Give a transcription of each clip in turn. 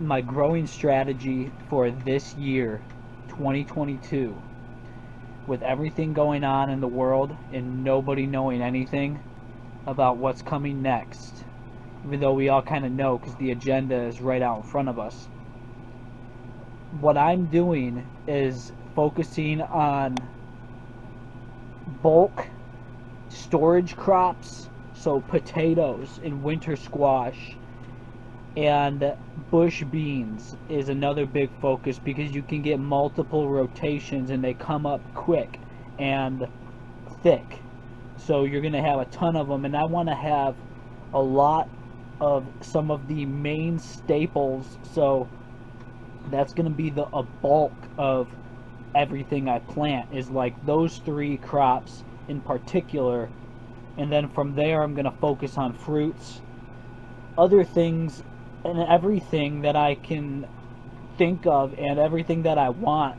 my growing strategy for this year, 2022, with everything going on in the world and nobody knowing anything about what's coming next, even though we all kind of know because the agenda is right out in front of us. What I'm doing is focusing on bulk storage crops, so potatoes and winter squash and bush beans is another big focus because you can get multiple rotations and they come up quick and thick. So you're gonna have a ton of them and I want to have a lot of some of the main staples. So that's gonna be the a bulk of everything I plant is like those three crops in particular. And then from there I'm gonna focus on fruits. Other things and everything that I can think of and everything that I want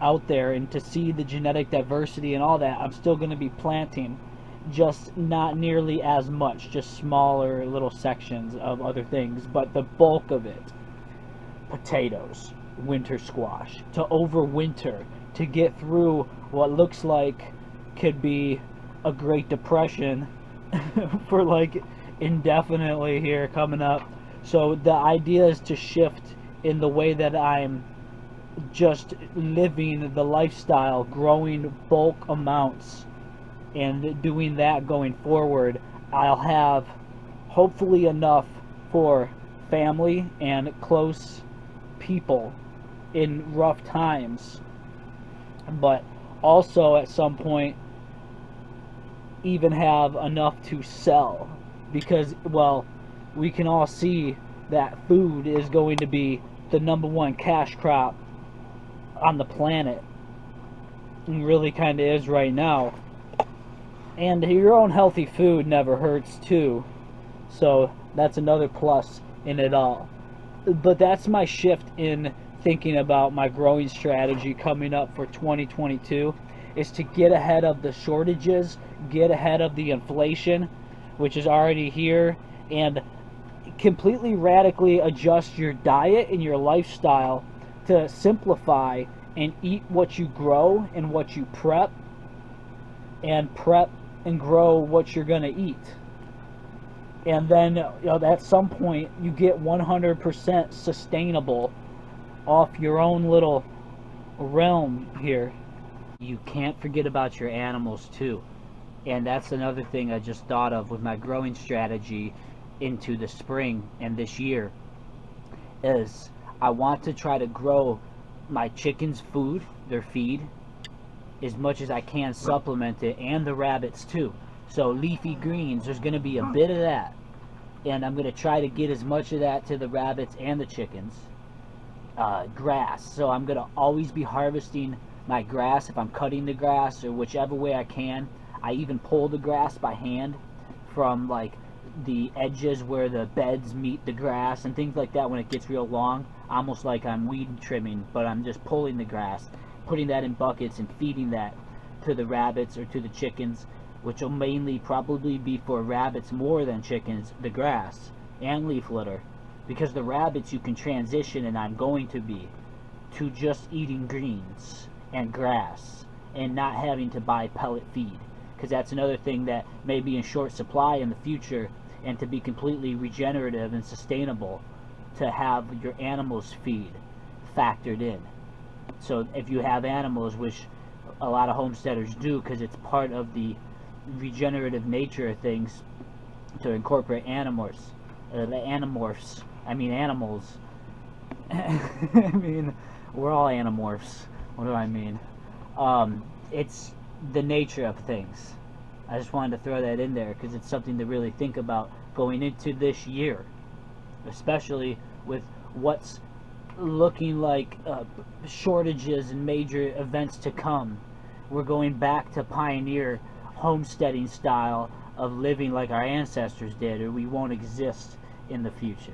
out there and to see the genetic diversity and all that I'm still going to be planting just not nearly as much just smaller little sections of other things but the bulk of it potatoes winter squash to overwinter to get through what looks like could be a great depression for like indefinitely here coming up so the idea is to shift in the way that I'm just living the lifestyle, growing bulk amounts, and doing that going forward. I'll have hopefully enough for family and close people in rough times, but also at some point even have enough to sell because, well, we can all see that food is going to be the number one cash crop on the planet. And really kind of is right now. And your own healthy food never hurts too. So that's another plus in it all. But that's my shift in thinking about my growing strategy coming up for 2022 is to get ahead of the shortages, get ahead of the inflation, which is already here, and completely radically adjust your diet and your lifestyle to simplify and eat what you grow and what you prep and prep and grow what you're going to eat. And then you know, at some point you get 100% sustainable off your own little realm here. You can't forget about your animals too. And that's another thing i just thought of with my growing strategy into the spring and this year is I want to try to grow my chickens food, their feed, as much as I can supplement it and the rabbits too. So leafy greens, there's going to be a bit of that. And I'm going to try to get as much of that to the rabbits and the chickens. Uh, grass. So I'm going to always be harvesting my grass if I'm cutting the grass or whichever way I can. I even pull the grass by hand from like the edges where the beds meet the grass and things like that when it gets real long almost like I'm weed trimming but I'm just pulling the grass putting that in buckets and feeding that to the rabbits or to the chickens which will mainly probably be for rabbits more than chickens the grass and leaf litter. Because the rabbits you can transition and I'm going to be to just eating greens and grass and not having to buy pellet feed because that's another thing that may be in short supply in the future and to be completely regenerative and sustainable to have your animals feed factored in. So if you have animals which a lot of homesteaders do because it's part of the regenerative nature of things to incorporate animals uh, the animorphs I mean animals. I mean we're all animorphs. What do I mean? Um, it's the nature of things I just wanted to throw that in there because it's something to really think about going into this year, especially with what's looking like uh, shortages and major events to come. We're going back to pioneer homesteading style of living like our ancestors did, or we won't exist in the future.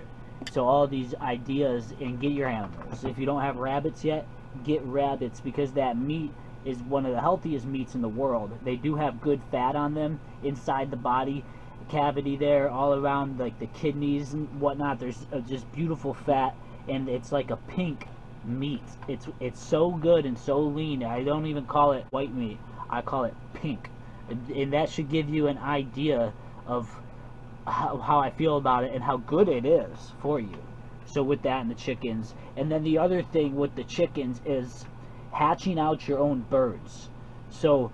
So all these ideas, and get your animals. If you don't have rabbits yet, get rabbits because that meat is one of the healthiest meats in the world. They do have good fat on them inside the body cavity there, all around like the kidneys and whatnot. There's uh, just beautiful fat and it's like a pink meat. It's it's so good and so lean. I don't even call it white meat. I call it pink, and that should give you an idea of how, how I feel about it and how good it is for you. So with that and the chickens, and then the other thing with the chickens is hatching out your own birds. So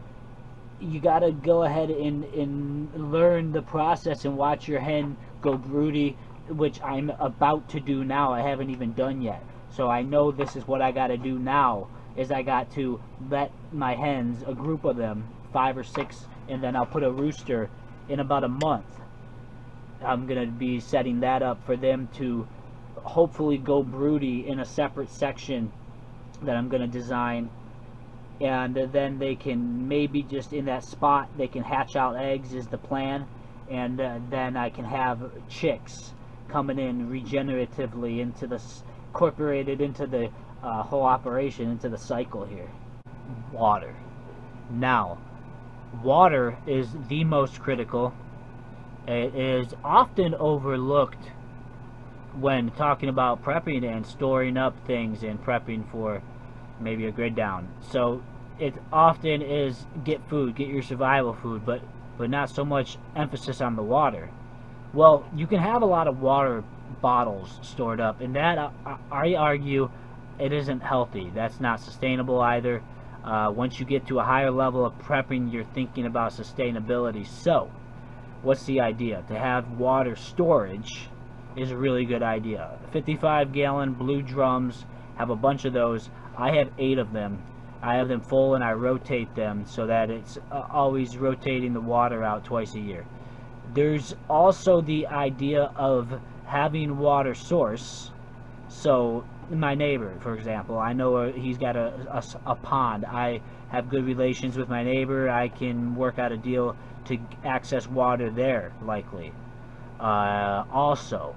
you got to go ahead and, and learn the process and watch your hen go broody, which I'm about to do now. I haven't even done yet. So I know this is what I got to do now is I got to let my hens, a group of them, five or six, and then I'll put a rooster in about a month. I'm going to be setting that up for them to hopefully go broody in a separate section that I'm going to design. And then they can maybe just in that spot they can hatch out eggs is the plan. And uh, then I can have chicks coming in regeneratively into the incorporated into the uh, whole operation into the cycle here. Water. Now water is the most critical. It is often overlooked when talking about prepping and storing up things and prepping for maybe a grid down. So it often is get food, get your survival food, but but not so much emphasis on the water. Well, you can have a lot of water bottles stored up, and that uh, I argue it isn't healthy. That's not sustainable either. Uh, once you get to a higher level of prepping, you're thinking about sustainability. So, what's the idea? To have water storage is a really good idea. 55 gallon blue drums, have a bunch of those. I have eight of them. I have them full and I rotate them so that it's uh, always rotating the water out twice a year. There's also the idea of having water source. So my neighbor, for example, I know uh, he's got a, a, a pond. I have good relations with my neighbor. I can work out a deal to access water there, likely. Uh, also,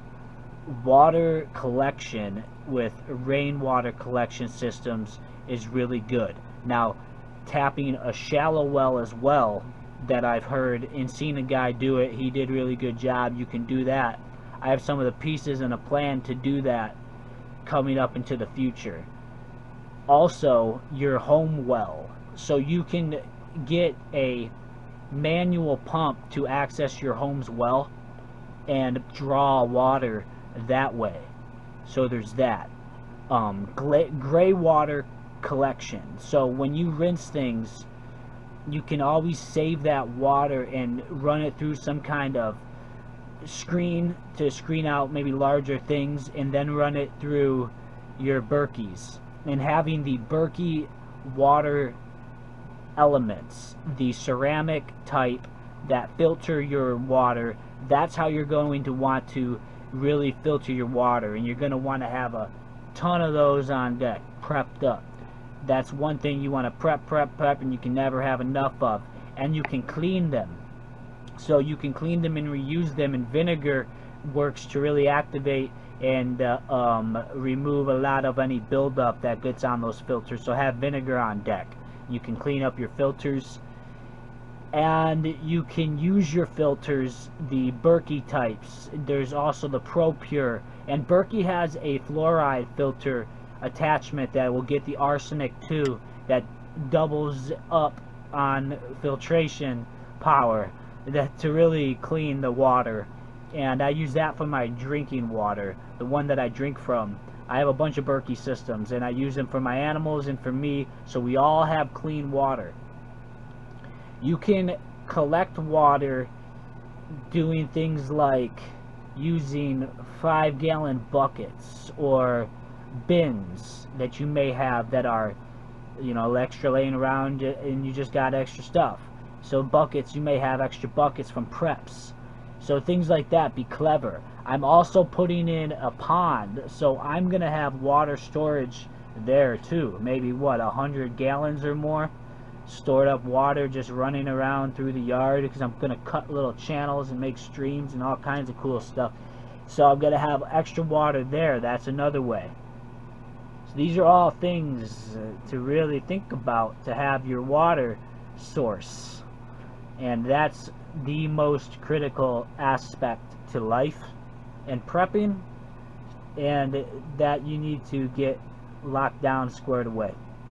water collection with rainwater collection systems is really good. Now, tapping a shallow well as well that I've heard and seen a guy do it, he did really good job. You can do that. I have some of the pieces and a plan to do that coming up into the future. Also, your home well. So you can get a manual pump to access your home's well and draw water that way. So there's that. Um, gray water collection. So when you rinse things, you can always save that water and run it through some kind of screen to screen out maybe larger things and then run it through your Berkeys. And having the Berkey water elements, the ceramic type that filter your water, that's how you're going to want to really filter your water and you're going to want to have a ton of those on deck prepped up. That's one thing you want to prep prep prep and you can never have enough of and you can clean them. So you can clean them and reuse them and vinegar works to really activate and uh, um, remove a lot of any buildup that gets on those filters. So have vinegar on deck. You can clean up your filters and you can use your filters the Berkey types. There's also the ProPur and Berkey has a fluoride filter attachment that will get the arsenic too that doubles up on filtration power that to really clean the water. And I use that for my drinking water the one that I drink from. I have a bunch of Berkey systems and I use them for my animals and for me so we all have clean water you can collect water doing things like using five gallon buckets or bins that you may have that are you know extra laying around and you just got extra stuff. So buckets you may have extra buckets from preps. So things like that be clever. I'm also putting in a pond so I'm gonna have water storage there too maybe what a hundred gallons or more stored up water just running around through the yard because I'm going to cut little channels and make streams and all kinds of cool stuff. So I'm going to have extra water there. That's another way. So these are all things uh, to really think about to have your water source. And that's the most critical aspect to life and prepping and that you need to get locked down, squared away.